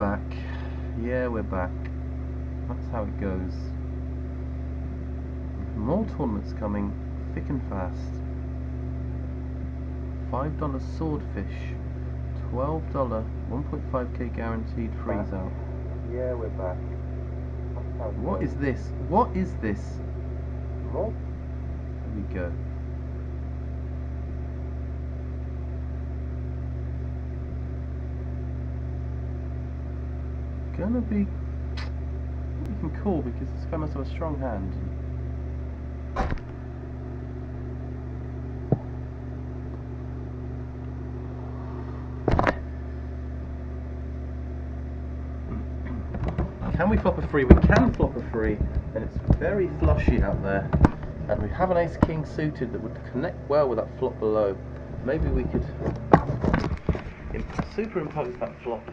back. Yeah, we're back. That's how it goes. More tournaments coming, thick and fast. $5 swordfish. $12, 1.5k guaranteed freeze Back. out. Yeah, we're back. That's how it What goes. is this? What is this? More? There we go. It's gonna be looking cool because guy must have a strong hand. Can we flop a free? We can flop a free, and it's very flushy out there. And we have an ace king suited that would connect well with that flop below. Maybe we could im- superimpose that flop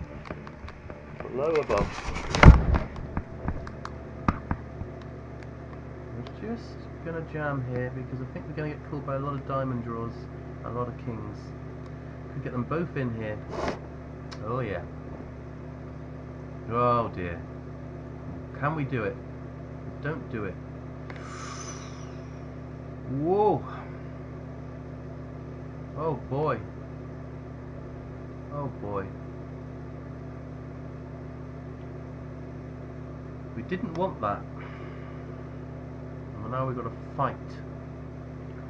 below above. We're just gonna jam here because I think we're gonna get called by a lot of diamond draws, and a lot of kings. Could get them both in here. Oh yeah. Oh dear. Can we do it? Don't do it. Whoa. Oh boy. Oh boy. We didn't want that. And now we've got to fight.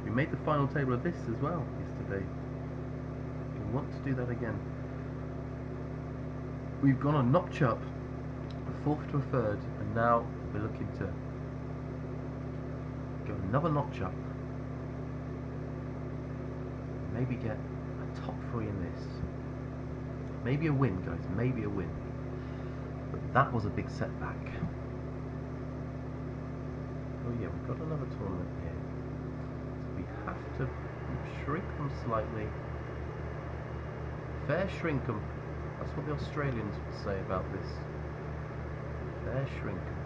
We made the final table of this as well yesterday. We want to do that again. We've gone a notch up, a fourth to a third, and now we're looking to go another notch up. Maybe get a top three in this. Maybe a win, guys. Maybe a win. But that was a big setback. Oh yeah, we've got another tournament here. So we have to shrink them slightly. Fair shrink them. That's what the Australians would say about this. Fair shrink 'em.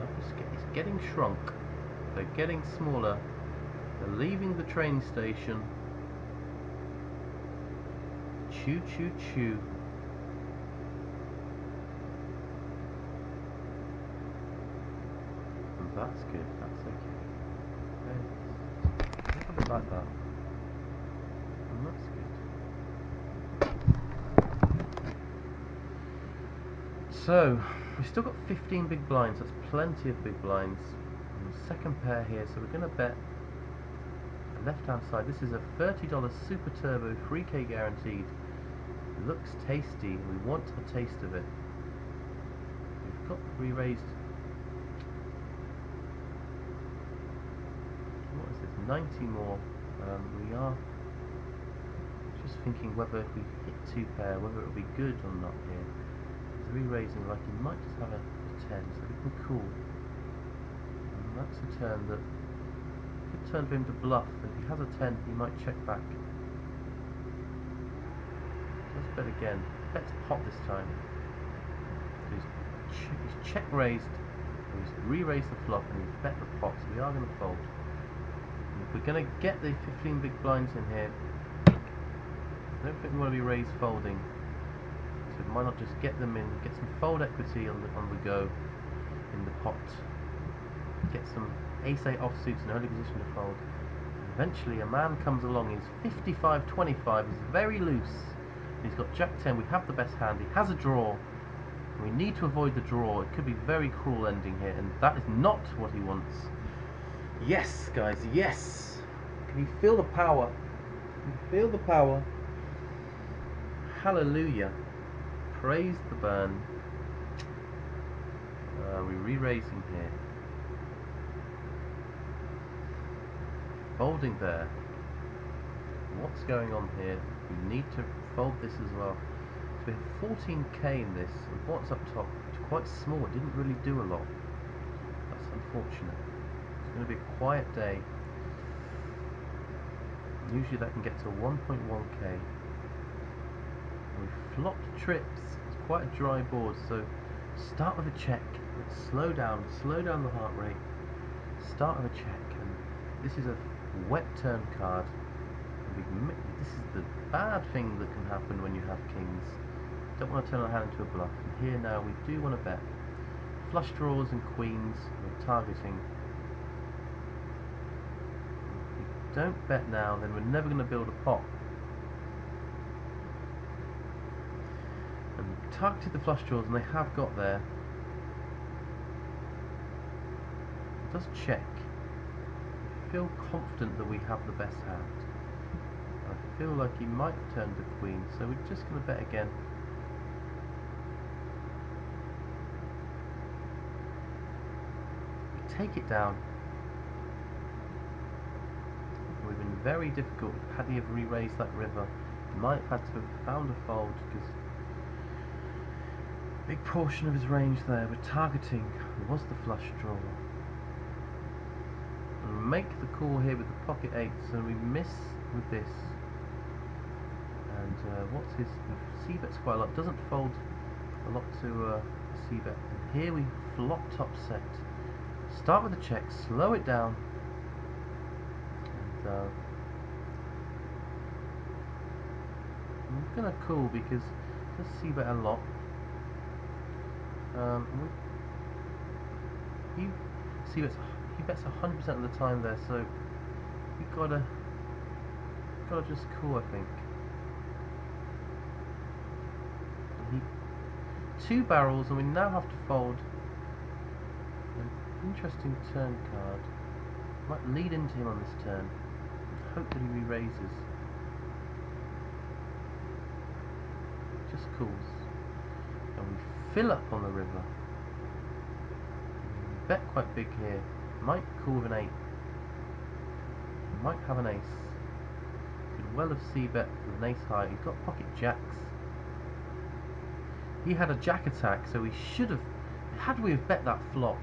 Look, It's get- it's getting shrunk. They're getting smaller. They're leaving the train station. Choo choo choo. And that's good, that's okay. Bit like that. And that's good. So, we've still got 15 big blinds, that's plenty of big blinds. Second pair here, so we're going to bet the left hand side. This is a $30 Super Turbo 3K guaranteed. Looks tasty, we want a taste of it. We've got re-raised what is this? 90 more. Um, we are just thinking whether if we hit two pair, whether it will be good or not here. He's re-raising like he might just have a, a 10, so we can call. And that's a turn that could turn for him to bluff, if he has a 10, he might check back. Let's bet again. Bet's pot this time. He's, ch- he's check raised, he's re-raised the flop, and he's bet the pot, so we are going to fold. We're going to get the 15 big blinds in here, I don't think we want to be raised folding. So why not just get them in, get some fold equity on the on the go in the pot. Get some ace eight offsuits in early position to fold. Eventually a man comes along, he's 55-25, he's very loose. He's got Jack 10, we have the best hand, he has a draw. We need to avoid the draw, it could be very cruel ending here, and that is not what he wants. Yes, guys, yes! Can you feel the power? Can you feel the power? Hallelujah. Praise the burn. Uh, we're re-raising here. Folding there. What's going on here? We need to fold this as well. So we have 14k in this, and what's up top? It's quite small, it didn't really do a lot. That's unfortunate. It's going to be a quiet day. Usually that can get to 1.1k. We flopped trips. It's quite a dry board, so start with a check. Slow down, slow down the heart rate. Start with a check, and this is a wet turn card. This is the bad thing that can happen when you have kings. Don't want to turn our hand into a bluff. And here now we do want to bet. Flush draws and queens we're targeting. If we don't bet now, then we're never going to build a pot. And targeted the flush draws and they have got there. It does check. I feel confident that we have the best hand. I feel like he might turn to queen, so we're just going to bet again. Take it down. We've been very difficult. Had he have re-raised that river, he might have had to have found a fold because a big portion of his range there we're targeting was the flush draw. And make the call here with the pocket eights and we miss with this. And uh, what's his c bets quite a lot. Doesn't fold a lot to uh, bet. And here we flop top set. Start with the check, slow it down. And uh, I'm gonna call because it does c bet a lot. Um, he c bets he bets 100% of the time there, so we gotta gotta just call, I think. He two barrels, and we now have to fold an interesting turn card. Might lead into him on this turn. Hope that he re-raises. Just calls. And we fill up on the river. Bet quite big here. Might call with an 8. Might have an ace. Could well have c-bet with an ace high. He's got pocket jacks. He had a jack attack, so we should have... Had we have bet that flop,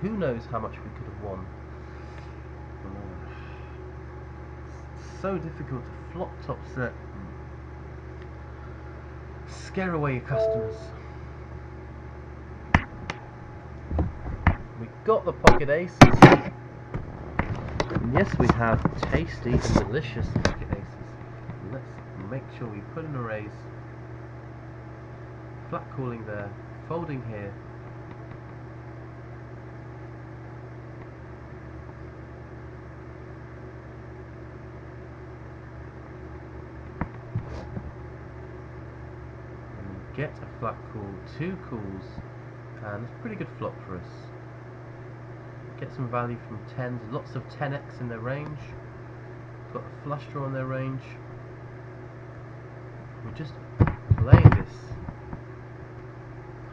who knows how much we could have won. Oh, so difficult to flop top set. Scare away your customers. We got the pocket aces. And yes, we have tasty and delicious pocket aces. Let's make sure we put in a raise. Flat calling there, folding here. And flat call, two calls, and it's a pretty good flop for us get some value from 10s, lots of 10x in their range, got a flush draw in their range. We're just playing this,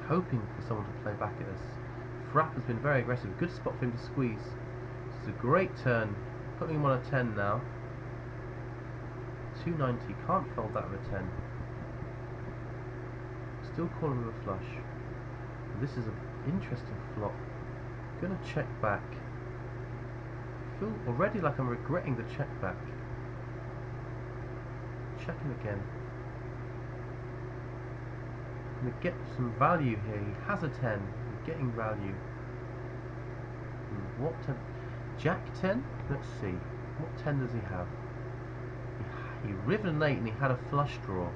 hoping for someone to play back at us. Frapp has been very aggressive, good spot for him to squeeze. Is a great turn, putting him on a 10 now. 290, can't fold that with a 10. Still calling with a flush. This is an interesting flop gonna check back. Feel already like I'm regretting the check back. Checking again. We get some value here. He has a 10. We're getting value. Hmm, what 10? Jack 10? Let's see. What 10 does he have? He, he riven an 8 and he had a flush draw.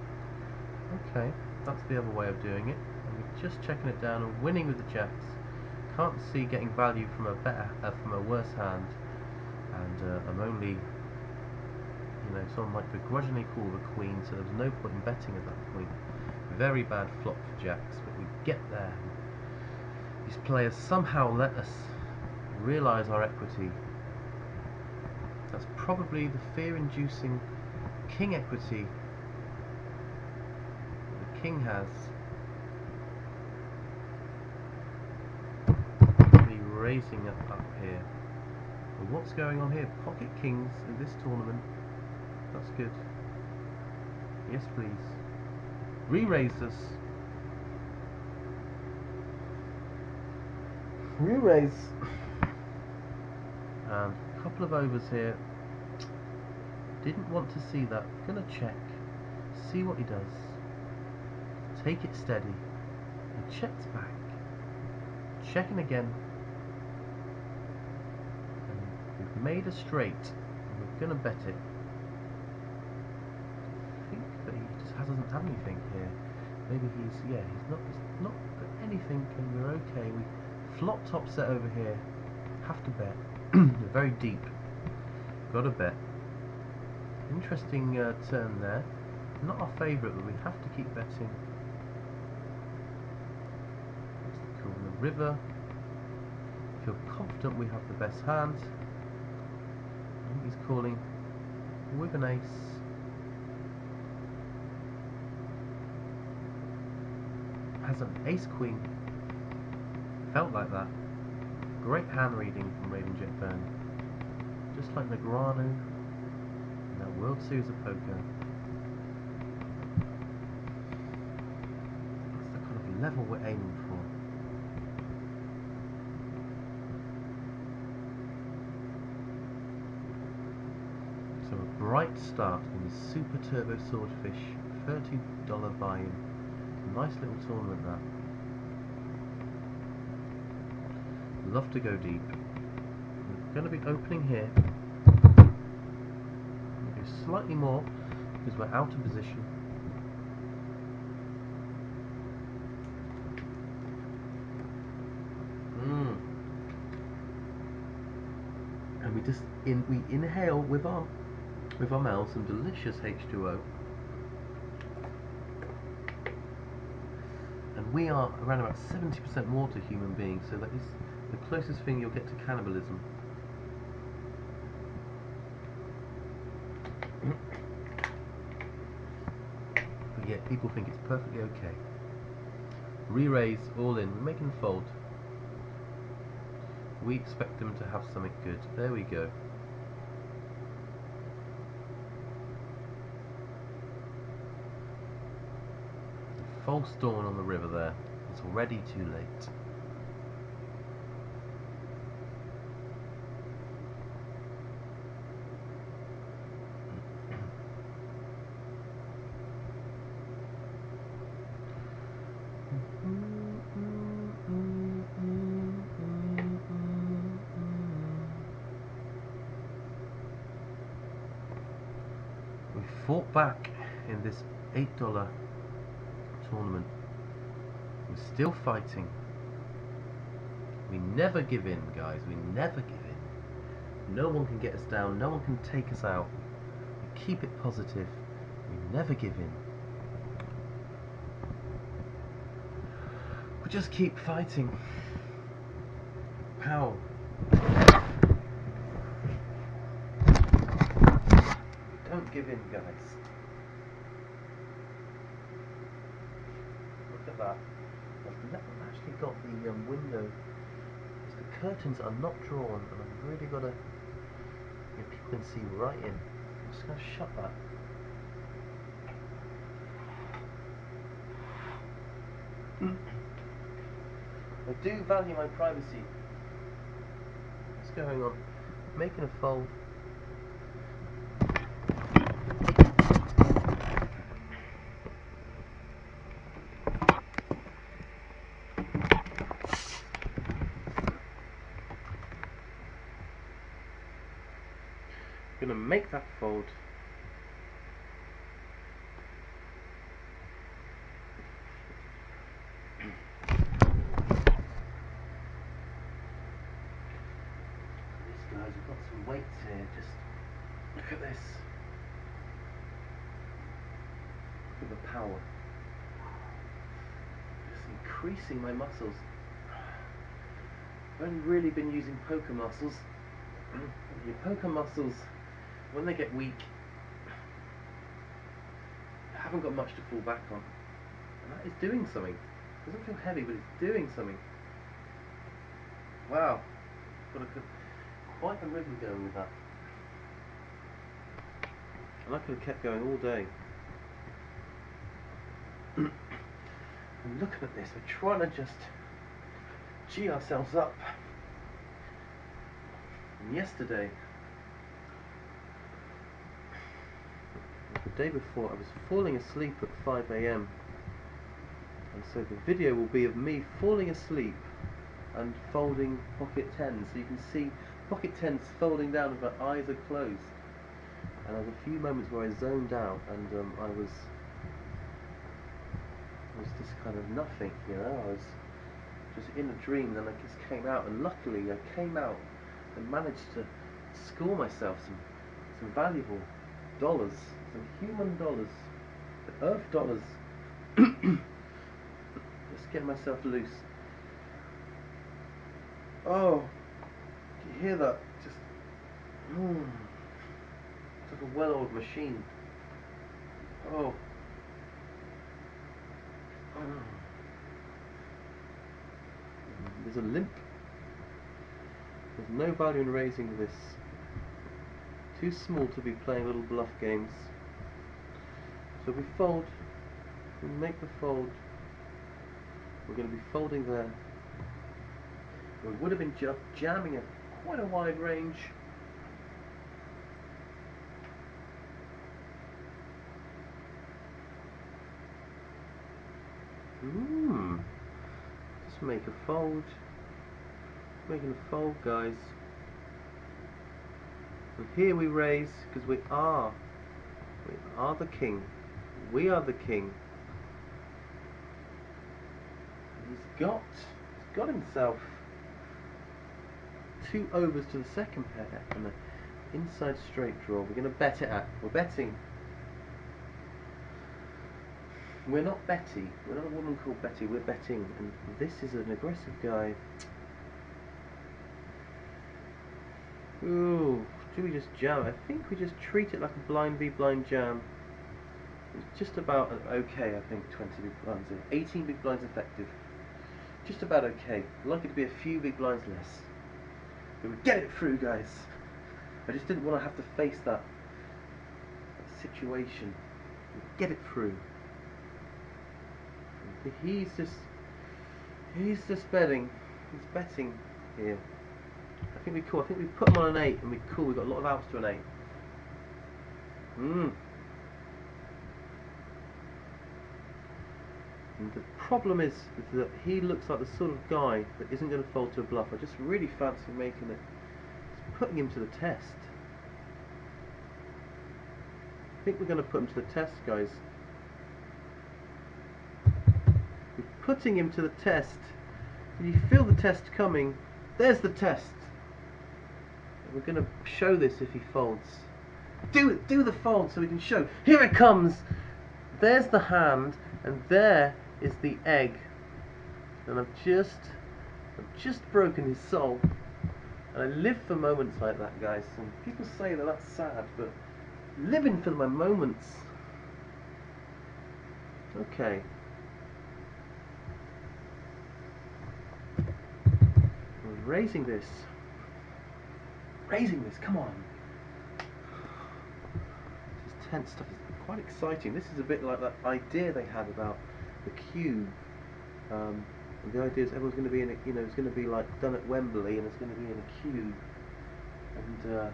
Okay, that's the other way of doing it. And we're just checking it down and winning with the jacks can't see getting value from a better uh, from a worse hand. And uh, I'm only you know someone might begrudgingly call the queen so there's no point in betting at that point. Very bad flop for jacks but we get there. These players somehow let us realize our equity. That's probably the fear-inducing king equity king has raising up, up here. What's going on here? Pocket kings in this tournament. That's good. Yes, please. Re-raise us. Re-raise. And a couple of overs here. Didn't want to see that. Gonna check. See what he does. Take it steady. He checks back. Checking again. we've made a straight. We're going to bet it. I think that he just doesn't have anything here. Maybe he's yeah, he's not he's not got anything, and we're okay. We flop top set over here. Have to bet. They're very deep. Got to bet. Interesting uh, turn there. Not our favourite, but we have to keep betting. What's the call? The river. Feel confident we have the best hand. He's calling with an ace. Has an ace queen. Felt like that. Great hand reading from Raven Jetbyrne. Just like Negreanu in that World Series of Poker. That's the kind of level we're aiming for. So start in the Super Turbo Swordfish, $30 buy-in. Nice little tournament that. Love to go deep. We're going to be opening here. We'll slightly more because we're out of position. Mm. And we just in we inhale with our with our mouths some delicious H2O. And we are around about 70% water human beings, so that is the closest thing you'll get to cannibalism. but yet people think it's perfectly okay. Re-raise all in, we're making fold. We expect them to have something good. There we go. False dawn on the river there. It's already too late. We fought back in this $8 tournament. We're still fighting. We never give in, guys. We never give in. No one can get us down. No one can take us out. We keep it positive. We never give in. We just keep fighting. How? Don't give in, guys. Look at that. I've never the um, window. The curtains are not drawn, and I've really got to. You people can see right in. I'm just going to shut that. I do value my privacy. What's going on? Making a fold. Gonna make that fold. These guys have got some weights here, just look at this. The power. Just increasing my muscles. I've only really been using poker muscles. Your poker muscles, when they get weak, haven't got much to fall back on. And that is doing something. It doesn't feel heavy, but it's doing something. Wow. Got a, quite a rhythm going with that. And I could have kept going all day. And looking at this, we're trying to just G ourselves up. And yesterday, the day before, I was falling asleep at 5 a.m. And so the video will be of me falling asleep and folding pocket tens. So you can see pocket tens folding down with my eyes are closed. And there was a few moments where I zoned out and um, I was was just kind of nothing, you know. I was just in a dream, then I just came out, and luckily I came out and managed to score myself some some valuable dollars, some human dollars, earth dollars. just get myself loose. Oh, you hear that? Just, hmm, it's like a well-oiled machine. Oh. Oh. There's a limp. There's no value in raising this. Too small to be playing little bluff games. So we fold. We make the fold. We're going to be folding there. We would have been ju jamming at quite a wide range. Hmm. Just make a fold. Making a fold, guys. And here we raise because we are. We are the king. We are the king. He's got. He's got himself two overs to the second pair and an inside straight draw. We're going to bet it at. We're betting. We're not Betty. We're not a woman called Betty. We're betting, and this is an aggressive guy. Ooh, do we just jam? I think we just treat it like a blind v blind jam. It's just about okay, I think, 20 big blinds. 18 big blinds effective. Just about okay. Likely to be a few big blinds less. We would get it through, guys. I just didn't want to have to face that, that situation. We'd get it through. He's just, he's just betting. He's betting here. I think we cool. I think we put him on an eight, and we cool. We've got a lot of outs to an eight. Hmm. And the problem is, that he looks like the sort of guy that isn't going to fold to a bluff. I just really fancy making it, putting him to the test. I think we're going to put him to the test, guys. We're putting him to the test. You feel the test coming? There's the test. We're going to show this if he folds. Do it, do the fold so we can show. Here it comes. There's the hand, and there is the egg. And I've just, I've just broken his soul. And I live for moments like that, guys. And people say that that's sad, but living for my moments. Okay. Raising this. Raising this, come on. This tense stuff is quite exciting. This is a bit like that idea they had about the cube. Um, the idea is everyone's going to be in a, you know, it's going to be like done at Wembley and it's going to be in a cube. And uh,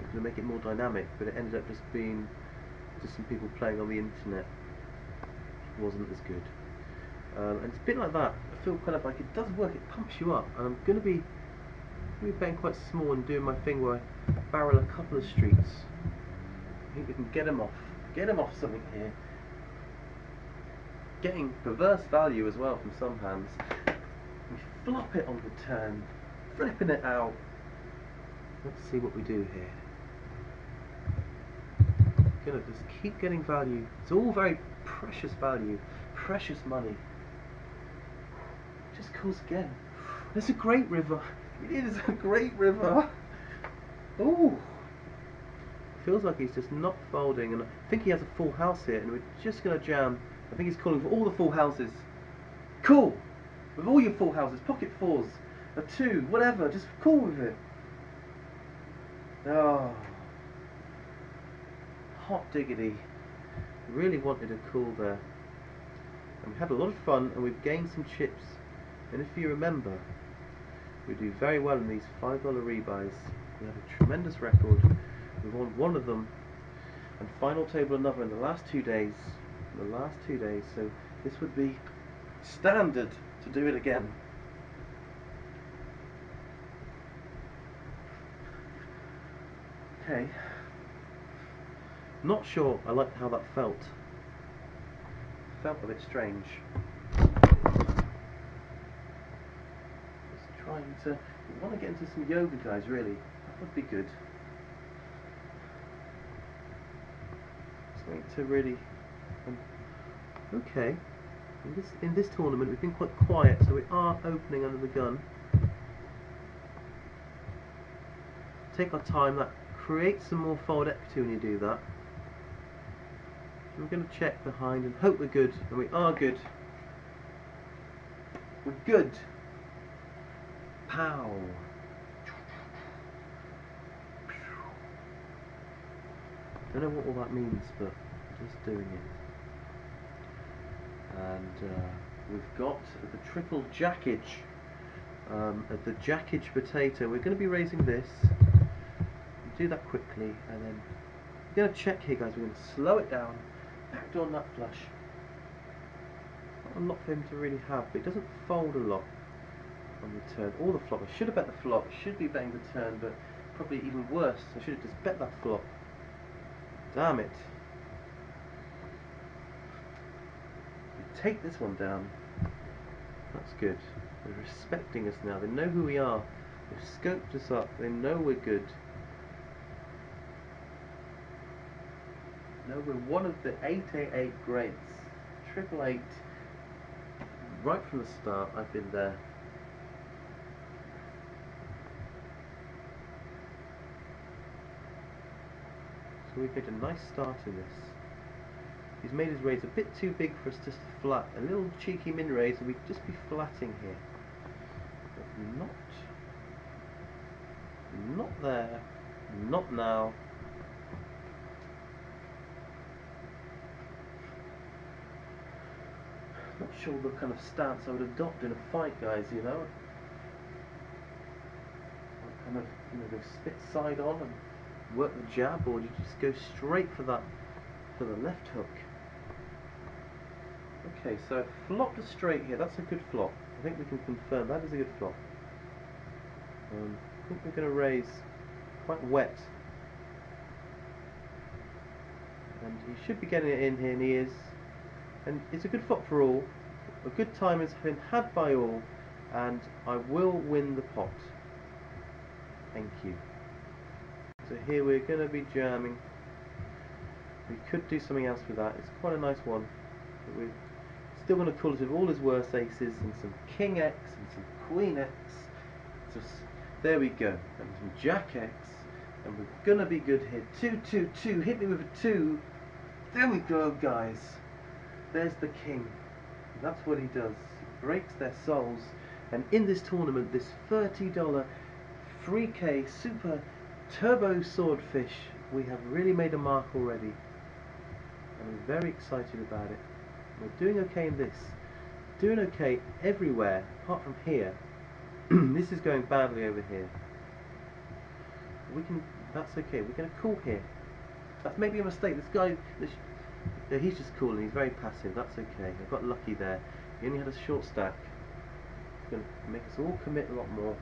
it's going to make it more dynamic, but it ended up just being just some people playing on the internet. It wasn't as good. Um, and it's a bit like that. I feel kind of like it does work, it pumps you up. And I'm going to be, to be quite small and doing my thing where I barrel a couple of streets. I think we can get him off. Get him off something here getting perverse value as well from some hands. We flop it on the turn, flipping it out. Let's see what we do here. Gonna just keep getting value. It's all very precious value, precious money. Just calls again. There's a great river. It is a great river. Ooh. Feels like he's just not folding, and I think he has a full house here, and we're just gonna jam I think he's calling for all the full houses. Cool! With all your full houses, pocket fours, a two, whatever, just cool with it. Oh. Hot diggity. Really wanted a cool there. And we had a lot of fun and we've gained some chips. And if you remember, we do very well in these $5 rebuys. We have a tremendous record. We've won one of them and final table another in the last two days the last two days, so this would be standard to do it again. Okay. Not sure I liked how that felt. felt a bit strange. Just trying to. Want to get into some yoga, guys. Really, that would be good. Something to really. Um, okay. In this in this tournament, we've been quite quiet, so we are opening under the gun. Take our time. That creates some more forward equity when you do that. We're going to check behind and hope we're good, and we are good. We're good. Pow. Don't know what all that means, but just doing it. And uh, we've got the triple jackage. Um, the jackage potato. We're going to be raising this. Do that quickly, and then we're going to check here, guys. We're going to slow it down. Backdoor nut flush. Not a lot for him to really have, but it doesn't fold a lot on the turn. Or the flop. I should have bet the flop. Should be betting the turn, but probably even worse. I should have just bet that flop. Damn it. We take this one down. That's good. They're respecting us now. They know who we are. They've scoped us up. They know we're good. No, we're one of the 888 greats. Triple eight. Right from the start, I've been there. So we've made a nice start in this. He's made his raise a bit too big for us just to flat. A little cheeky min raise and we'd just be flatting here. But not. Not there. Not now. Not sure the kind of stance I would adopt in a fight, guys, you know? Kind of, you know, go spit side on and work the jab, or do you just go straight for that, for the left hook? Okay, so flop to straight here, that's a good flop. I think we can confirm that is a good flop. Um, I think we're going to raise quite wet. And he should be getting it in here, and he is. And it's a good flop for all. A good time has been had by all, and I will win the pot. Thank you. So here we're going to be jamming. We could do something else with that. It's quite a nice one. But we're still going to call it with all his worst aces and some King X and some Queen X. Just there we go. And some Jack X. And we're going to be good here. Two, two, two. Hit me with a two. There we go, guys. There's the king. That's what he does. He breaks their souls. And in this tournament, this $30 3K Super Turbo Swordfish, we have really made a mark already. And I'm very excited about it. We're doing okay in this. Doing okay everywhere, apart from here. this is going badly over here. We can, that's okay. We're going to call here. That's maybe a mistake. This guy, this, yeah, he's just cool and he's very passive. That's okay. I got lucky there. He only had a short stack. It's going to make us all commit a lot more.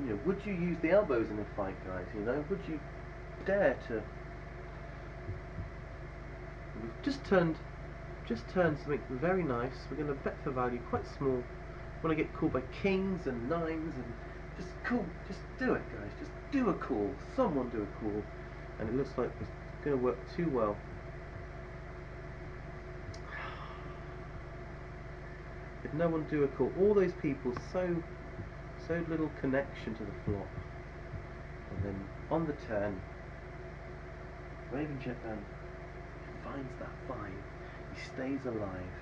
You know, would you use the elbows in a fight, guys? You know, would you dare to? We've just turned, just turned something very nice. We're going to bet for value, quite small. Want to get called by kings and nines and just cool. Just do it, guys. Just do a call. Someone do a call and it looks like it's going to work too well. If no one do a call, all those people so so little connection to the flop, and then on the turn, Raven Jetman finds that five. He stays alive.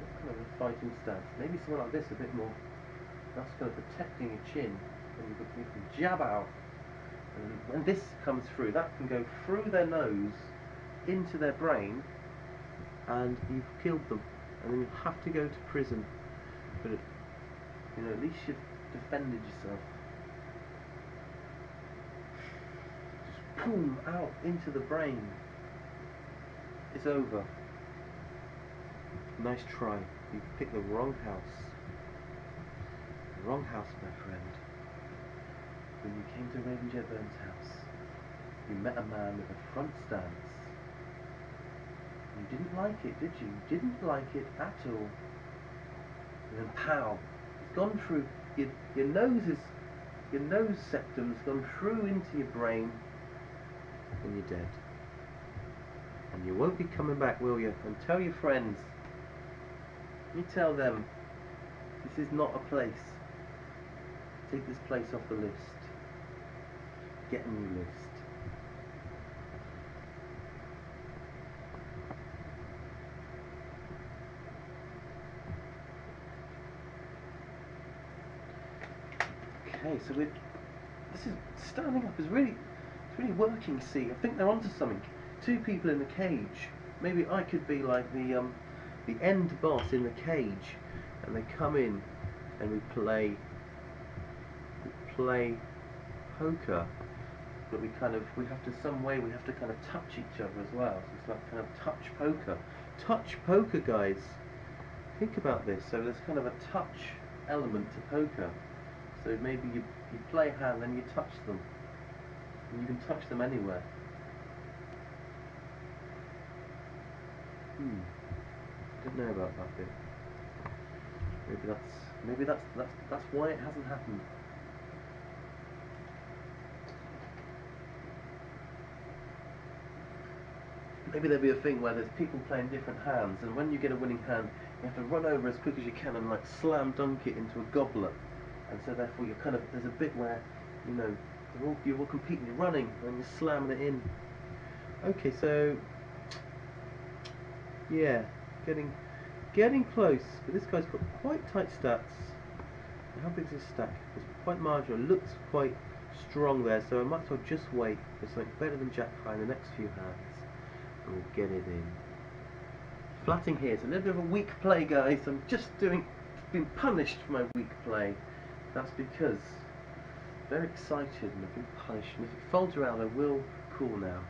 What kind of a fighting stance? Maybe someone like this a bit more. That's kind of protecting your chin and you can, you can jab out. And when this comes through, that can go through their nose into their brain, and you've killed them. And then you have to go to prison. But it, you know, at least you've defended yourself. Just boom out into the brain. It's over. Nice try. You picked the wrong house. The Wrong house, my friend when you came to Raven Jetbyrne's house. you met a man with a front stance. You didn't like it, did? You didn't like it at all. And then pow, it's gone through your your nose is your nose septum's gone through into your brain and you're dead. And you won't be coming back, will you? And tell your friends. You tell them this is not a place. Take this place off the list. Get a new list. Okay, so we're this is standing up is really it's really working. See, I think they're onto something. Two people in the cage. Maybe I could be like the um the end boss in the cage, and they come in and we play we play poker. But we kind of we have to some way we have to kind of touch each other as well. So it's like kind of touch poker. Touch poker, guys. Think about this. So there's kind of a touch element to poker. So maybe you, you play hand and you touch them. And you can touch them anywhere. Hmm. Don't know about that bit. Maybe that's maybe that's that's that's why it hasn't happened. Maybe there'll be a thing where there's people playing different hands, and when you get a winning hand, you have to run over as quick as you can and like slam dunk it into a goblet and so therefore you're kind of there's a bit where you know you're all, you're all competing, you're running and you're slamming it in. Okay, so yeah, getting getting close, but this guy's got quite tight stats. How big is his stack? It's quite marginal. Looks quite strong there, so I might as well just wait for something better than Jack High in the next few hands, and we'll get it in. Flatting here, it's a little bit of a weak play, guys. I'm just doing, been punished for my weak play. That's because very excited and I've been punished and if it folds around I will cool now.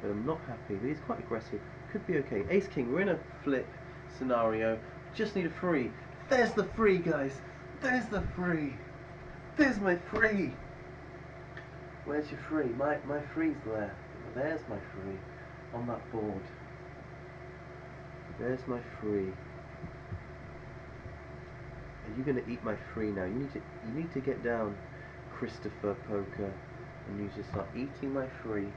But I'm not happy. But he's quite aggressive. Could be okay. Ace King, we're in a flip scenario. Just need a free. There's the free guys. There's the free. There's my free. Where's your free? My my free's there. There's my free on that board. There's my free. Are you going to eat my free now? You need to you need to get down, Christopher Poker, and you just start eating my free. You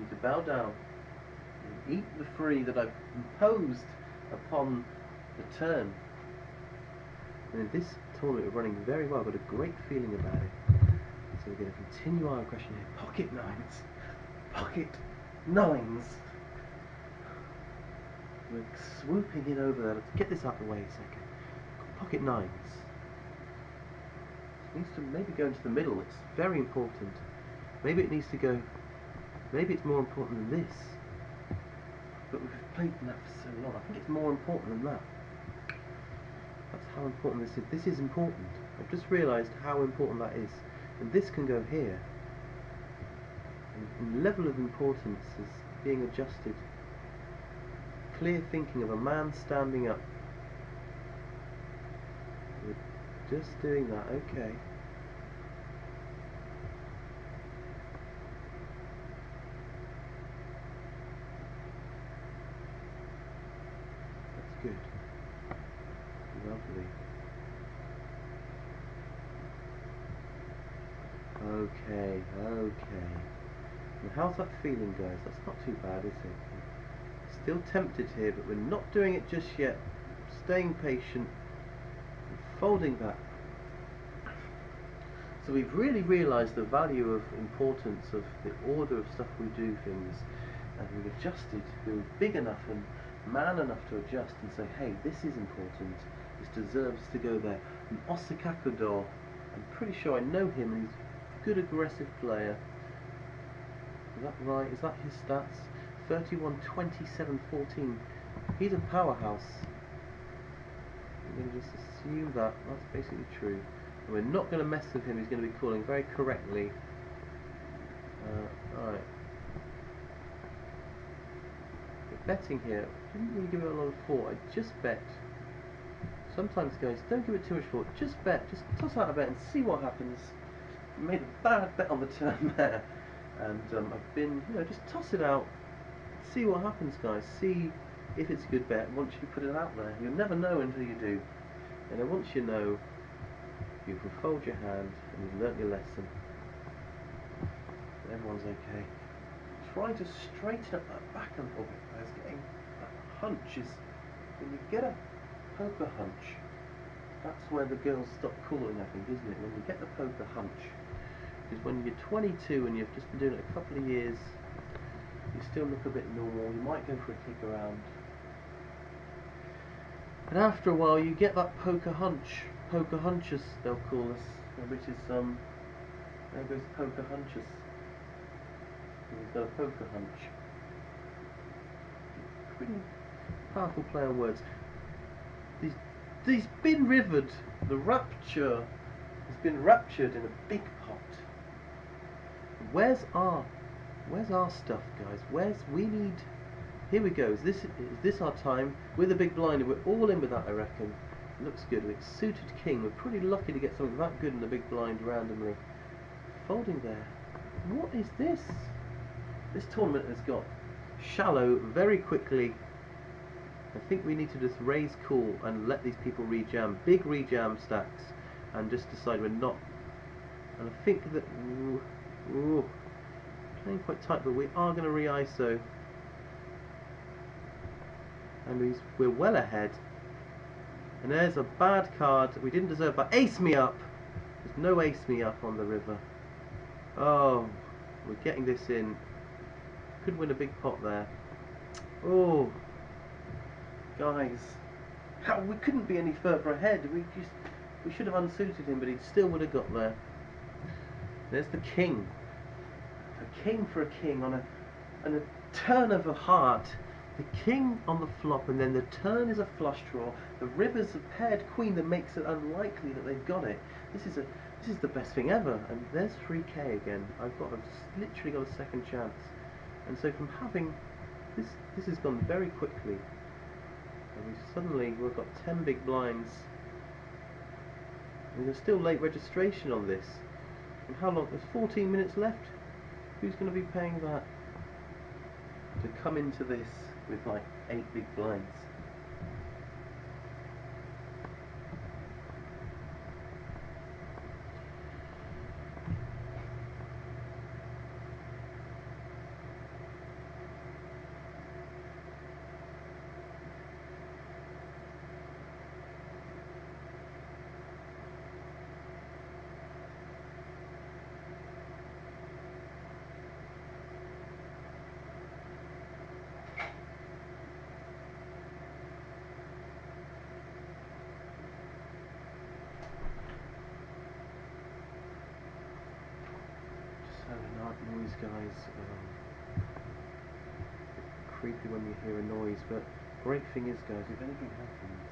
need to bow down and eat the free that I've imposed upon the turn. And in this tournament we're running very well, I've got a great feeling about it. So we're going to continue our aggression here. Pocket nines. Pocket nines. We're swooping in over there. Let's get this out of the way a second. Pocket nines. It needs to maybe go into the middle. It's very important. Maybe it needs to go. Maybe it's more important than this. But we've played that for so long. I think it's more important than that. That's how important this is. This is important. I've just realised how important that is. And this can go here. And the level of importance is being adjusted clear thinking of a man standing up. We're just doing that, okay. That's good. Lovely. Okay, okay. And how's that feeling, guys? That's not too bad, is it? Still tempted here, but we're not doing it just yet. Staying patient. Folding back. So we've really realised the value of importance of the order of stuff we do things. And we've adjusted. We were big enough and man enough to adjust and say, hey, this is important. This deserves to go there. And Osakakudor, I'm pretty sure I know him he's a good aggressive player. Is that right? Is that his stats? 31, 27, 14. He's a powerhouse. I'm going to just assume that. That's basically true. And we're not going to mess with him. He's going to be calling very correctly. Uh, Alright. Betting here. Didn't really give it a lot of thought. I just bet. Sometimes, guys, don't give it too much thought. Just bet. Just toss out a bet and see what happens. made a bad bet on the turn there, and um, I've been, you know, just toss it out, see what happens, guys. See if it's a good bet once you put it out there. You'll never know until you do. And then once you know, you can fold your hand and you've learnt your lesson. Everyone's okay. Try to straighten up that back a little bit, guys. Getting that hunch is when you get a poker hunch. That's where the girls stop calling, I think, isn't it? When you get the poker hunch. Because when you're 22 and you've just been doing it a couple of years, you still look a bit normal. You might go for a kick around. And after a while, you get that poker hunch. Poker hunches, they'll call us, which is um. There goes poker hunches. He's got a poker hunch. Pretty powerful play on words. He's, he's been rivered. The rapture has been raptured in a big pot. Where's our, where's our stuff, guys? Where's we need? Here we go. Is this is this our time with a big blind? We're all in with that, I reckon. Looks good. It's suited king. We're pretty lucky to get something that good in the big blind randomly. Folding there. What is this? This tournament has got shallow very quickly. I think we need to just raise call and let these people rejam, big rejam stacks, and just decide we're not. And I think that ooh, ooh, quite tight, but we are going to re-ISO, and we, we're well ahead. And there's a bad card we didn't deserve, but ace me up. There's no ace me up on the river. Oh, we're getting this in. Could win a big pot there. Oh, guys, how we couldn't be any further ahead. We just we should have unsuited him, but he still would have got there. There's the king. King for a king on a on a turn of a heart. The king on the flop, and then the turn is a flush draw. The river's a paired queen that makes it unlikely that they've got it. This is a this is the best thing ever. And there's 3k again. I've got I've literally got a second chance. And so from having this this has gone very quickly. And we suddenly we've got 10 big blinds. And there's still late registration on this. And how long? There's 14 minutes left. Who's going to be paying that? To come into this with like 8 big blinds. Just have noise, guys. Um, creepy when you hear a noise, but great thing is, guys, if anything happens,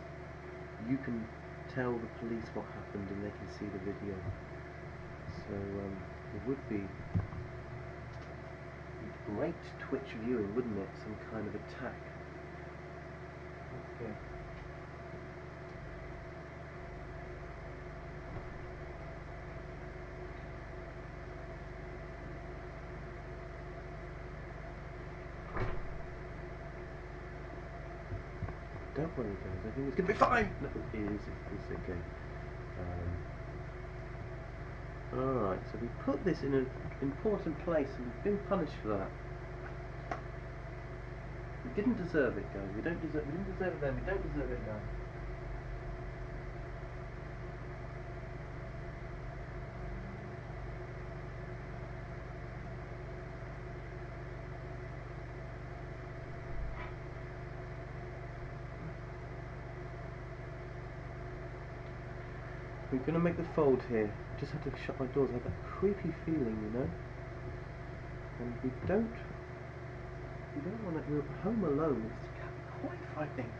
you can tell the police what happened and they can see the video. So um, it would be great Twitch viewing, wouldn't it? Some kind of attack. Okay. Guys. I think it's gonna be fine. No. It's, it's okay. Um, all right. So we put this in an important place, and we've been punished for that. We didn't deserve it, guys. We don't deserve. We didn't deserve it then. We don't deserve it now. Gonna make the fold here. Just have to shut my doors. I have that creepy feeling, you know. And we don't. We don't want to. We're home alone. It's quite frightening.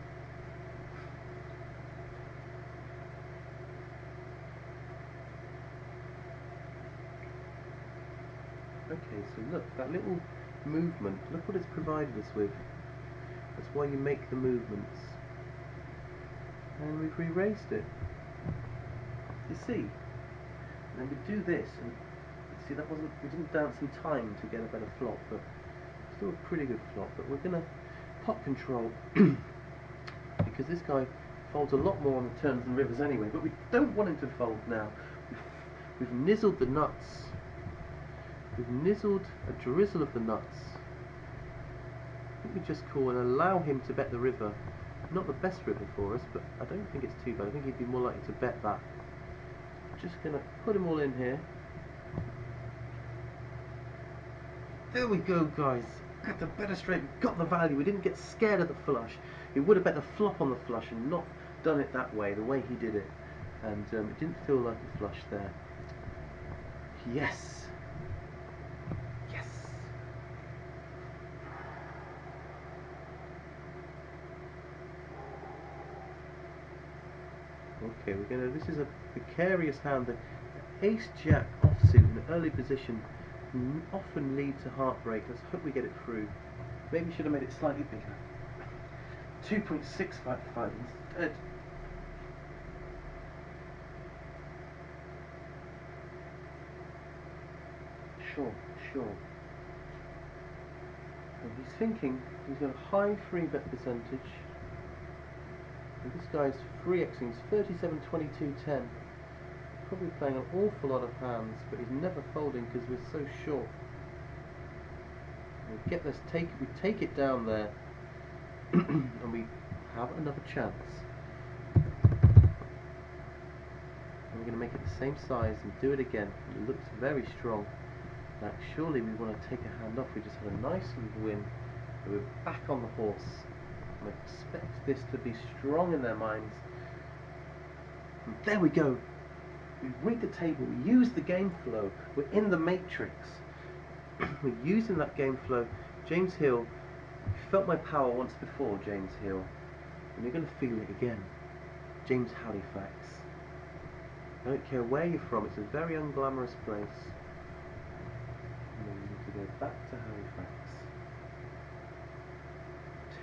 Okay, so look, that little movement, look what it's provided us with. That's why you make the movements. And we've re-raised it. You see? And then we do this, and See, that wasn't. We didn't dance in time to get a better flop, but still a pretty good flop. But we're gonna pot control because this guy folds a lot more on the turns and rivers anyway. But we don't want him to fold now. We've, we've nizzled the nuts. We've nizzled a drizzle of the nuts. Think we just call and allow him to bet the river. Not the best river for us, but I don't think it's too bad. I think he'd be more likely to bet that. Just gonna put them all in here. There we go, guys. Got the better straight. Got the value. We didn't get scared of the flush. He would have bet the flop on the flush and not done it that way, the way he did it. And um, it didn't feel like a flush there. Yes. Okay, we're gonna. This is a precarious hand. The Ace Jack offsuit in an early position often lead to heartbreak. Let's hope we get it through. Maybe should have made it slightly bigger. 2.655 instead. Sure, sure. And he's thinking he's got a high free bet percentage. And this guy's free Xing is 37, 22, 10. Probably playing an awful lot of hands, but he's never folding because we're so short. We get this, take we take it down there, and we have another chance. And we're going to make it the same size and do it again. It looks very strong. Like surely we want to take a hand off. We just had a nice little win. We're back on the horse. I expect this to be strong in their minds. And there we go. We read the table. We use the game flow. We're in the matrix. We're using that game flow. James Hill, you felt my power once before, James Hill, and you're going to feel it again. James Halifax. I don't care where you're from, it's a very unglamorous place. And then you need to go back to Halifax.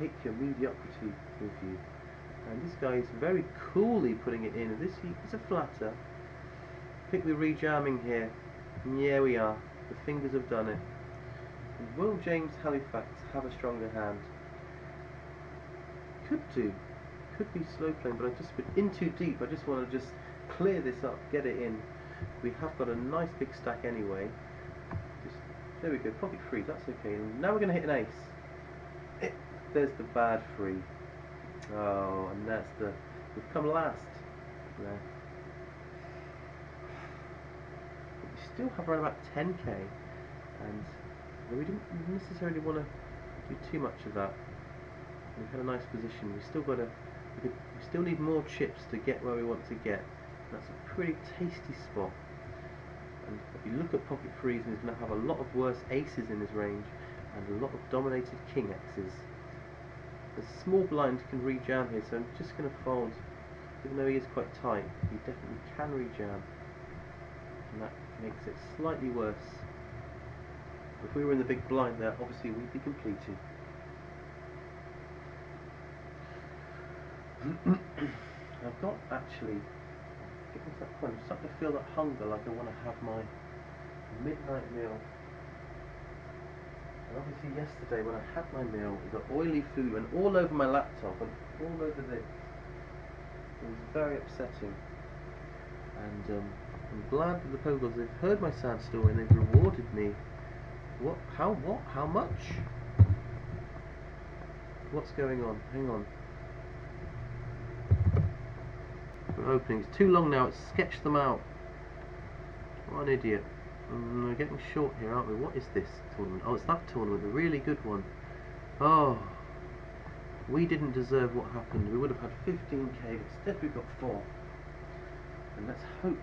Take your mediocrity with you. And this guy is very coolly putting it in. This is a flatter. I think we're rejamming here. And yeah, we are. The fingers have done it. And will James Halifax have a stronger hand? Could do. Could be slow playing, but I just been in too deep. I just want to just clear this up, get it in. We have got a nice big stack anyway. Just, there we go, pocket free, that's okay. And now we're going to hit an ace. There's the bad free. Oh, and that's the... We've come last. There. We still have around about 10k, and we didn't necessarily want to do too much of that. We've had a nice position. We still got to. We, could, we still need more chips to get where we want to get. That's a pretty tasty spot. And if you look at Pocket Freeze, he's going to have a lot of worse aces in his range, and a lot of dominated king X's. The small blind can rejam here, so I'm just going to fold. Even though he is quite tight, he definitely can rejam. And that makes it slightly worse. If we were in the big blind there, obviously we'd be completed. I've got actually, getting to that point, I'm starting to feel that hunger, like I want to have my midnight meal. And obviously yesterday when I had my meal, the oily food went all over my laptop and all over this. It was very upsetting. And um, I'm glad that the Pogods, they've heard my sad story and they've rewarded me. What? How? What? How much? What's going on? Hang on. Opening. It's too long now. It's sketched them out. What an idiot. Mm, we're getting short here, aren't we? What is this tournament? Oh, it's that tournament, the really good one. Oh, we didn't deserve what happened. We would have had 15k, but instead we've got 4. And let's hope,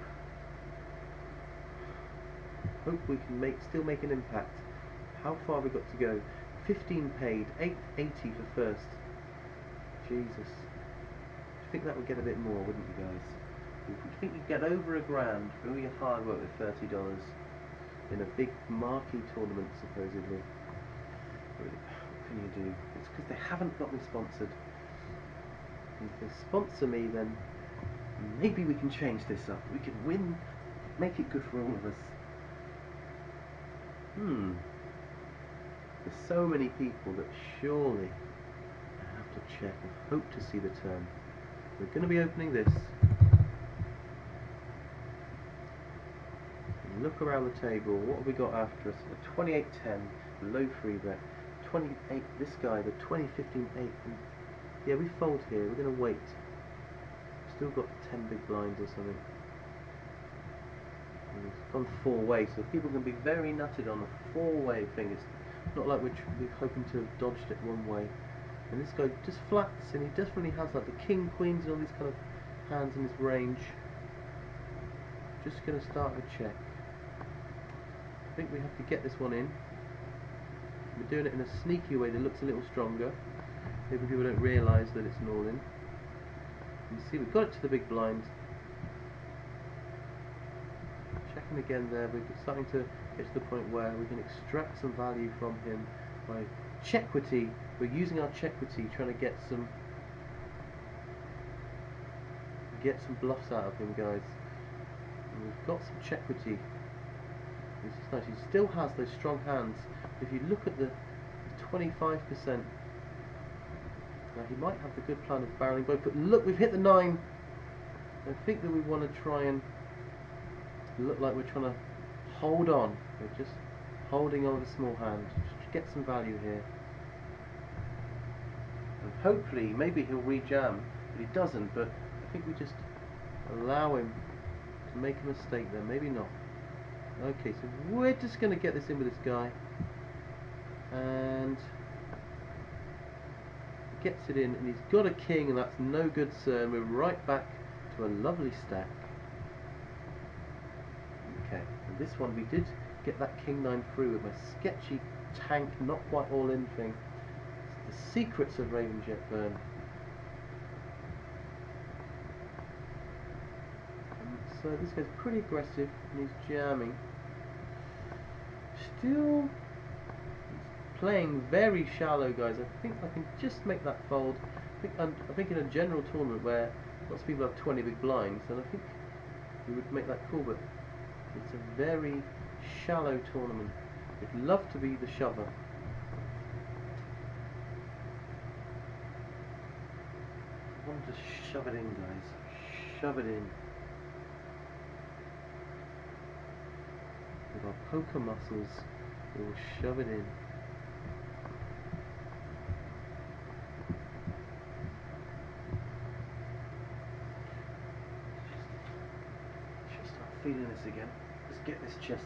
hope we can make still make an impact. How far we got to go? 15 paid, 880 for first. Jesus. I think that would get a bit more, wouldn't you guys? If you think you'd get over a grand for all your hard work with $30 in a big marquee tournament, supposedly. What can you do? It's because they haven't got me sponsored. And if they sponsor me, then maybe we can change this up. We can win, make it good for all of us. Hmm. There's so many people that surely I have to check and hope to see the turn. We're going to be opening this. Look around the table. What have we got after us? A 28-10, low free bet. 28. This guy, the 2015 8. Yeah, we fold here. We're going to wait. Still got 10 big blinds or something. And It's gone four way, so people can be very nutted on a four way thing. It's not like we're, we're hoping to have dodged it one way. And this guy just flats, and he definitely has like the king, queens, and all these kind of hands in his range. Just going to start a check. I think we have to get this one in. We're doing it in a sneaky way that looks a little stronger. Maybe people don't realise that it's an all-in. You see, we've got it to the big blind. Checking again there, we're starting to get to the point where we can extract some value from him by chequity. We're using our chequity, trying to get some get some bluffs out of him, guys. And we've got some chequity. He still has those strong hands. If you look at the 25%, now he might have the good plan of barreling both, but look, we've hit the nine. I think that we want to try and look like we're trying to hold on. We're just holding on with a small hand. Just get some value here. And hopefully, maybe he'll rejam, but he doesn't. But I think we just allow him to make a mistake there. Maybe not. Okay, so we're just going to get this in with this guy. And gets it in, and he's got a king, and that's no good, sir. And we're right back to a lovely stack. Okay, and this one we did get that king nine through with my sketchy tank, not quite all in thing. It's the secrets of Raven Jetbyrne. And um, so this guy's pretty aggressive, and he's jamming. Still playing very shallow, guys. I think I can just make that fold. I think, I'm, I think in a general tournament where lots of people have 20 big blinds, then I think we would make that call, but it's a very shallow tournament. We'd love to be the shover. I want to shove it in, guys. Shove it in. With our poker muscles, we will shove it in. Just start feeling this again. Let's get this chest.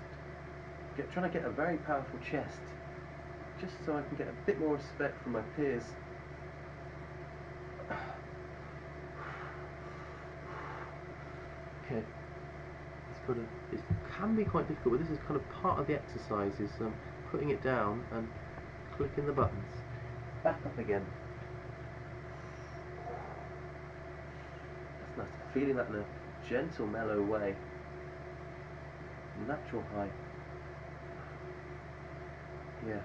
Get trying to get a very powerful chest. Just so I can get a bit more respect from my peers. Okay. A, it can be quite difficult, but this is kind of part of the exercise, is um, putting it down and clicking the buttons. Back up again. That's nice. Feeling that in a gentle, mellow way. Natural high. Yeah.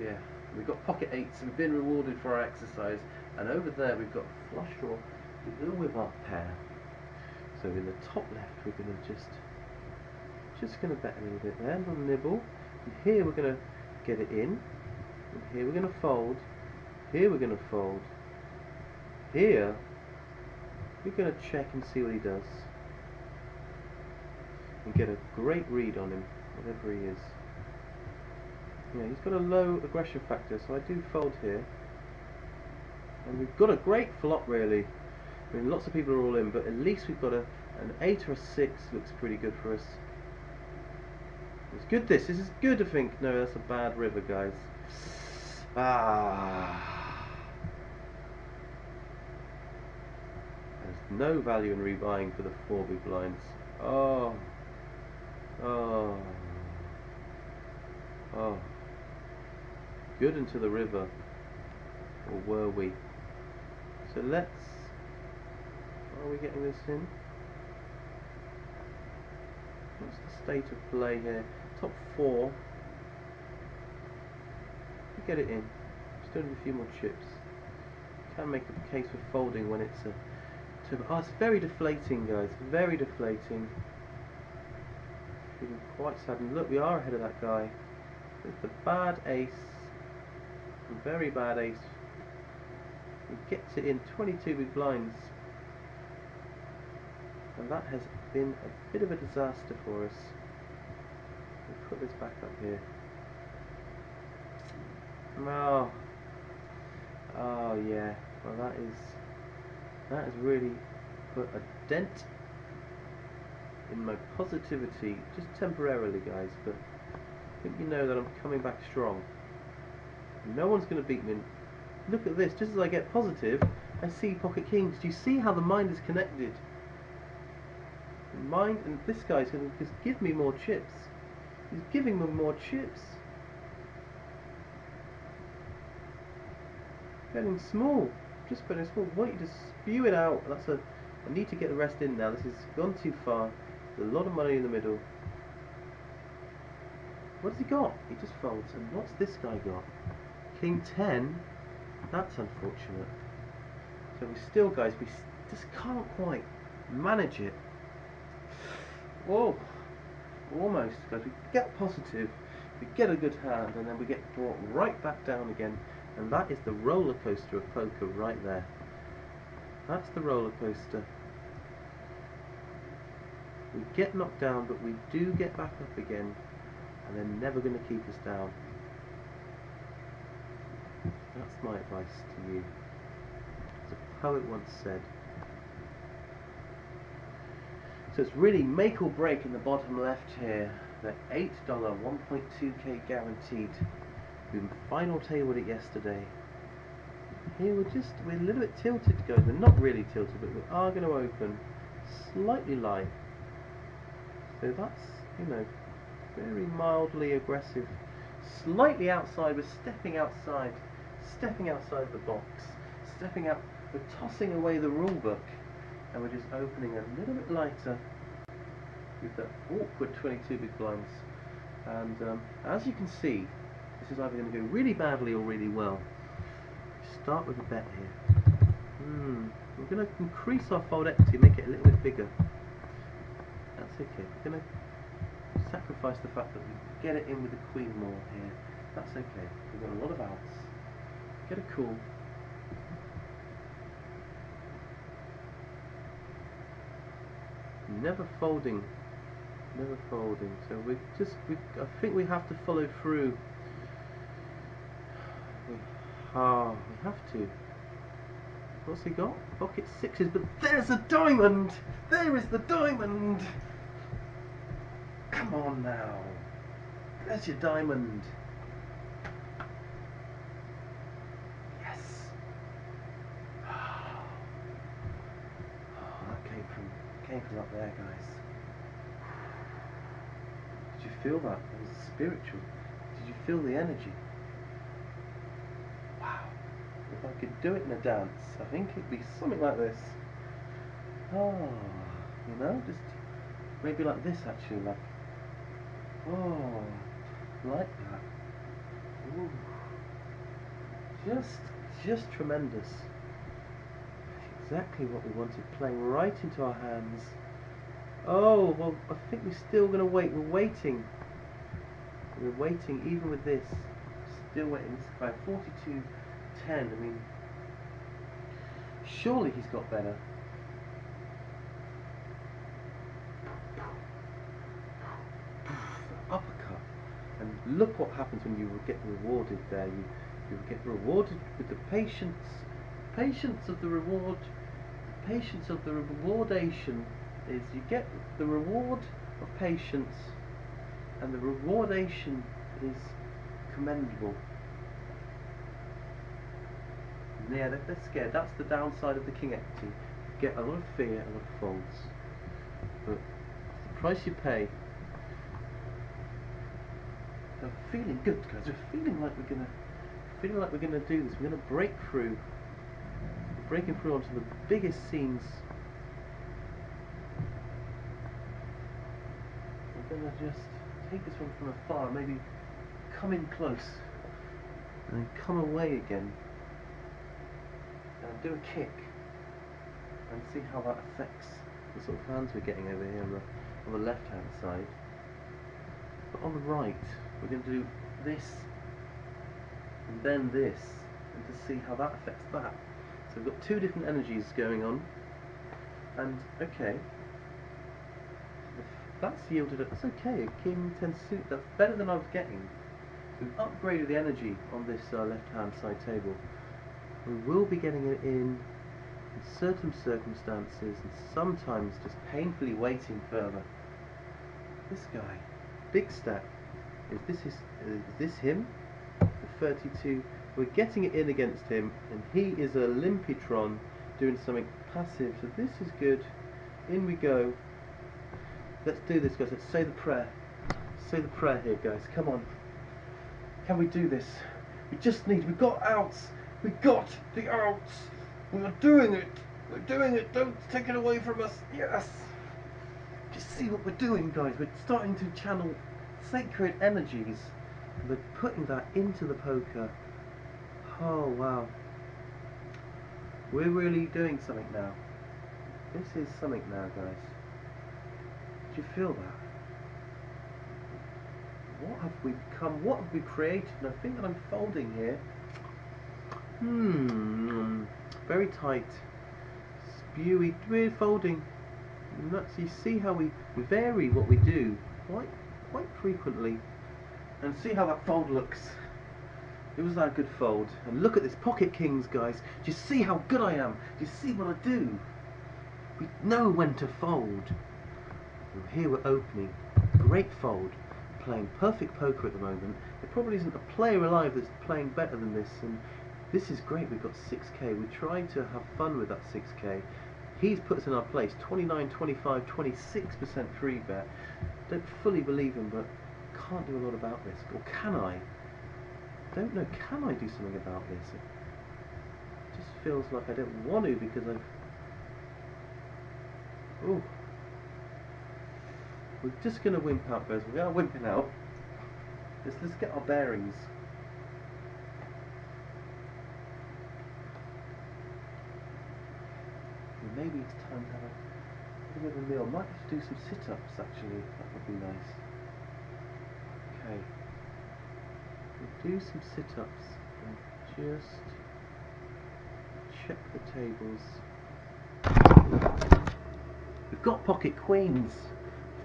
Yeah. We've got pocket eights, we've been rewarded for our exercise, and over there we've got flush draw to go with our pair. So in the top left we're going to just just going to bet a little bit there, not nibble. And here we're going to get it in. And here we're going to fold. Here we're going to fold. Here we're going to check and see what he does. And get a great read on him, whatever he is. Yeah, he's got a low aggression factor, so I do fold here. And we've got a great flop really. I mean, lots of people are all in, but at least we've got a an 8 or a 6 looks pretty good for us. It's good this, this is good I think. No, that's a bad river guys. Ah. There's no value in rebuying for the 4 big blinds. Oh. Oh. Oh. Good into the river. Or were we? So let's... Are we getting this in? What's the state of play here? Top four. We get it in. Still need a few more chips. Can make a case for folding when it's a. Two, oh, it's very deflating, guys. Very deflating. feeling quite sad. And look, we are ahead of that guy. With the bad ace, very bad ace. He gets it in 22 big blinds. And that has been a bit of a disaster for us. We'll put this back up here. Oh. Oh yeah. Well that is that has really put a dent in my positivity, just temporarily guys, but I think you know that I'm coming back strong. No one's going to beat me. Look at this, just as I get positive, I see Pocket Kings. Do you see how the mind is connected? Mind and this guy's going to just give me more chips. He's giving me more chips. Getting small. Just getting small. You to spew it out. That's a. I need to get the rest in now. This has gone too far. There's a lot of money in the middle. What's he got? He just folds. And what's this guy got? King 10? That's unfortunate. So we still, guys, we just can't quite manage it. Whoa. Almost, guys. We get positive, we get a good hand, and then we get brought right back down again. And that is the roller coaster of poker right there. That's the roller coaster. We get knocked down, but we do get back up again, and they're never going to keep us down. That's my advice to you. As a poet once said. So it's really make or break in the bottom left here. The $8 1.2k guaranteed. We final tabled it yesterday. Here we're just, we're a little bit tilted guys. We're not really tilted, but we are going to open slightly light. So that's, you know, very mildly aggressive. Slightly outside, we're stepping outside. Stepping outside the box. Stepping out, we're tossing away the rule book. And we're just opening a little bit lighter with the awkward 22 big blinds. And um, as you can see, this is either going to go really badly or really well. Start with a bet here. Hmm. We're going to increase our fold equity, make it a little bit bigger. That's okay. We're going to sacrifice the fact that we get it in with the queen more here. That's okay. We've got a lot of outs. Get a call. Never folding. Never folding. So we just we I think we have to follow through. We, ah, we have to. What's he got? Pocket sixes, but there's a diamond! There is the diamond! Come on now. There's your diamond. Yes. Oh, that came from came from up there, guys. Did you feel that? It was spiritual. Did you feel the energy? Wow. If I could do it in a dance, I think it'd be something like this. Oh, you know, just maybe like this actually, like Oh, like that. Ooh. Just, just tremendous. Exactly what we wanted, playing right into our hands. Oh, well, I think we're still going to wait. We're waiting. We're waiting, even with this. Still waiting. This guy, 42 10. I mean, surely he's got better. uppercut. And look what happens when you get rewarded there. You you get rewarded with the patience, patience of the reward. Patience of the rewardation is you get the reward of patience, and the rewardation is commendable. Yeah, they're, scared. That's the downside of the king equity. You get a lot of fear, a lot of folds. But the price you pay I'm feeling good, guys. We're feeling like we're gonna, feeling like we're gonna do this. We're gonna break through, we're breaking through onto the biggest scenes. Gonna just take this one from afar, maybe come in close, and then come away again, and do a kick, and see how that affects the sort of hands we're getting over here on the, on the left-hand side. But on the right, we're going to do this and then this, and to see how that affects that. So we've got two different energies going on, and okay, that's yielded. a- That's okay. A king ten suit. That's better than I was getting. We've upgraded the energy on this uh, left-hand side table. We will be getting it in in certain circumstances, and sometimes just painfully waiting further. This guy, big stack. Is this his? Is this him? The 32. We're getting it in against him, and he is a Limpitron doing something passive. So this is good. In we go. Let's do this, guys. Let's say the prayer. Say the prayer here, guys. Come on. Can we do this? We just need. We got outs. We got the outs. We are doing it. We're doing it. Don't take it away from us. Yes. Just see what we're doing, guys. We're starting to channel sacred energies. We're putting that into the poker. Oh wow. We're really doing something now. This is something now, guys. Do you feel that? What have we become? What have we created? And I think that I'm folding here. Hmm. Very tight. Spewy. We're folding. That's, you see how we vary what we do quite quite frequently. And see how that fold looks. It was that a good fold. And look at this pocket kings, guys. Do you see how good I am? Do you see what I do? We know when to fold. And here we're opening. Great fold. Playing perfect poker at the moment. There probably isn't a player alive that's playing better than this. And this is great. We've got 6k. We're trying to have fun with that 6k. He's put us in our place. 29, 25, 26% free bet. Don't fully believe him, but can't do a lot about this. Or can I? Don't know. Can I do something about this? It just feels like I don't want to because I've. Oh. We're just going to wimp out, guys. We are wimping out. Let's, let's get our bearings. Maybe it's time to have a bit of a meal. Might have to do some sit-ups actually. That would be nice. Okay. We'll do some sit-ups and just check the tables. We've got pocket queens.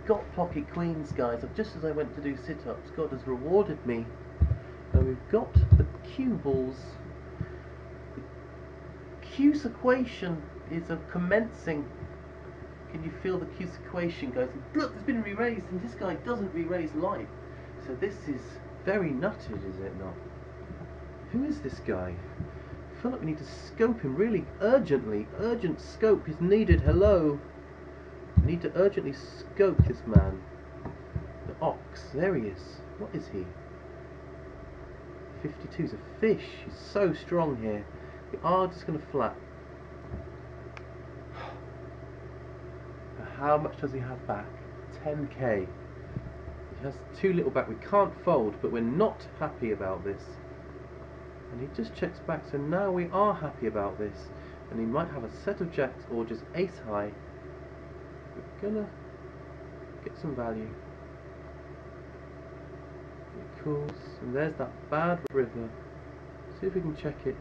Got pocket queens, guys. Just as I went to do sit-ups, God has rewarded me. And we've got the cue balls. The Q's equation is a commencing. Can you feel the Q's equation, guys? Look, it's been re-raised, and this guy doesn't re-raise life. So this is very nutted, is it not? Who is this guy? I feel like we need to scope him really urgently. Urgent scope is needed. Hello. Need to urgently scope this man. The ox. There he is. What is he? 52 is a fish. He's so strong here. We are just going to flat. How much does he have back? 10k. He has too little back. We can't fold, but we're not happy about this. And he just checks back, so now we are happy about this. And he might have a set of jacks or just ace high. Gonna get some value. It calls, and there's that bad river. See if we can check it.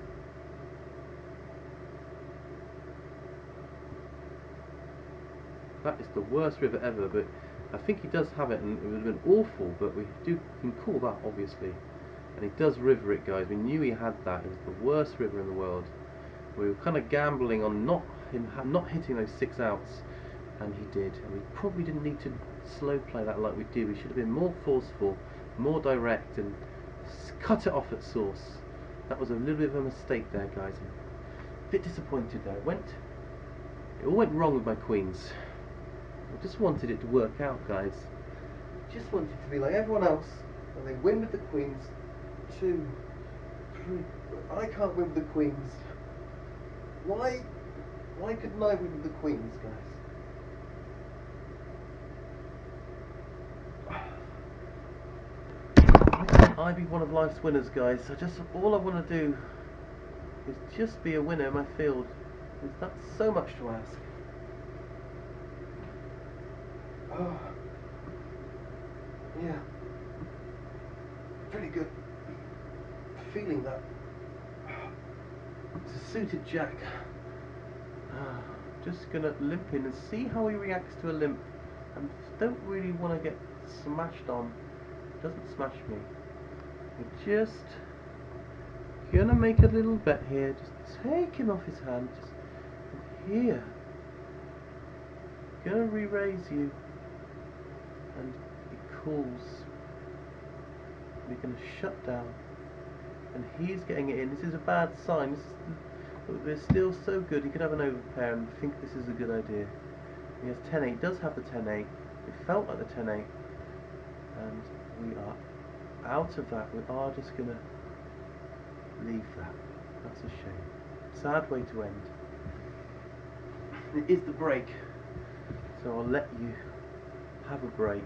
That is the worst river ever, but I think he does have it, and it would have been awful, but we do can call that, obviously. And he does river it, guys. We knew he had that. It was the worst river in the world. We were kind of gambling on not him not hitting those six outs, and he did. And we probably didn't need to slow play that like we did. We should have been more forceful, more direct, and cut it off at source. That was a little bit of a mistake there, guys. A bit disappointed there. It went. It all went wrong with my queens. I just wanted it to work out, guys. Just wanted to be like everyone else, and they win with the queens. Two, three. I can't win with the queens. Why? Why couldn't I win with the queens, guys? Why can't I be one of life's winners, guys? I just all I want to do is just be a winner in my field. Is that so much to ask? Oh. Yeah. pretty good feeling that it's a suited jack. Ah, just gonna limp in and see how he reacts to a limp. And don't really want to get smashed on. Doesn't smash me. We're just gonna make a little bet here. Just take him off his hand. Just here. Gonna re-raise you. And it cools. We're gonna shut down. And he's getting it in. This is a bad sign. This is but we're still so good. He could have an overpair and think this is a good idea. He has 10-8. He does have the 10-8. It felt like the 10-8. And we are out of that. We are just going to leave that. That's a shame. Sad way to end. It is the break. So I'll let you have a break.